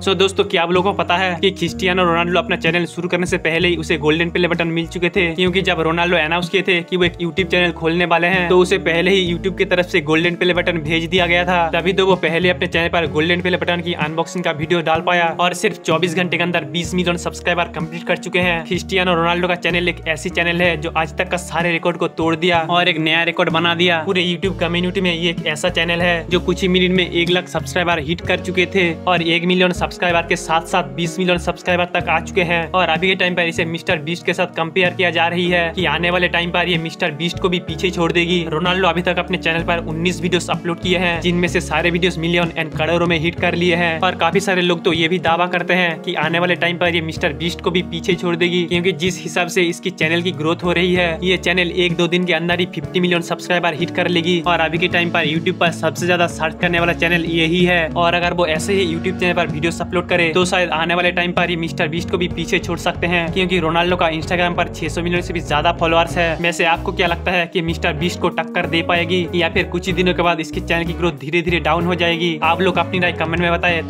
सो so, दोस्तों क्या आप लोगों को पता है कि क्रिस्टियानो रोनाल्डो अपना चैनल शुरू करने से पहले ही उसे गोल्डन प्ले बटन मिल चुके थे? क्योंकि जब रोनाल्डो अनाउंस किए थे कि वो एक यूट्यूब चैनल खोलने वाले हैं तो उसे पहले ही यूट्यूब की तरफ़ से गोल्डन प्ले बटन भेज दिया गया था। तभी तो वो पहले अपने चैनल पर गोल्डन प्ले बटन की अनबॉक्सिंग का वीडियो डाल पाया और सिर्फ़ चौबीस घंटे के अंदर बीस मिलियन सब्सक्राइबर कंप्लीट कर चुके हैं। क्रिस्टियानो रोनाल्डो का चैनल एक ऐसी चैनल है जो आज तक का सारे रिकॉर्ड को तोड़ दिया और एक नया रिकॉर्ड बना दिया। पूरे यूट्यूब कम्युनिटी में ये एक ऐसा चैनल है जो कुछ ही मिनट में एक लाख सब्सक्राइबर हिट कर चुके थे और एक मिलियन सब्सक्राइबर के साथ साथ 20 मिलियन सब्सक्राइबर तक आ चुके हैं। और अभी के टाइम पर इसे मिस्टर बीस्ट के साथ कंपेयर किया जा रही है कि आने वाले टाइम पर ये मिस्टर बीस्ट को भी पीछे छोड़ देगी। रोनाल्डो अभी तक अपने चैनल पर 19 वीडियोस अपलोड किए हैं, जिनमें से सारे वीडियोस मिलियन एंड करोड़ों में हिट कर लिए हैं। और काफ़ी सारे लोग तो ये भी दावा करते हैं कि आने वाले टाइम पर ये मिस्टर बीस्ट को भी पीछे छोड़ देगी, क्योंकि जिस हिसाब से इसकी चैनल की ग्रोथ हो रही है, ये चैनल एक दो दिन के अंदर ही फिफ्टी मिलियन सब्सक्राइबर हिट कर लेगी। और अभी के टाइम पर यूट्यूब पर सबसे ज़्यादा सर्च करने वाला चैनल यही है। और अगर वो ऐसे ही यूट्यूब चैनल पर वीडियो अपलोड करे। तो शायद आने वाले टाइम पर ही मिस्टर बीस्ट को भी पीछे छोड़ सकते हैं, क्योंकि रोनाल्डो का इंस्टाग्राम पर 600 मिलियन से भी ज़्यादा फॉलोअर्स है। वैसे आपको क्या लगता है कि मिस्टर बीस्ट को टक्कर दे पाएगी, या फिर कुछ ही दिनों के बाद इसके चैनल की ग्रोथ धीरे धीरे डाउन हो जाएगी? आप लोग अपनी राय कमेंट में बताए।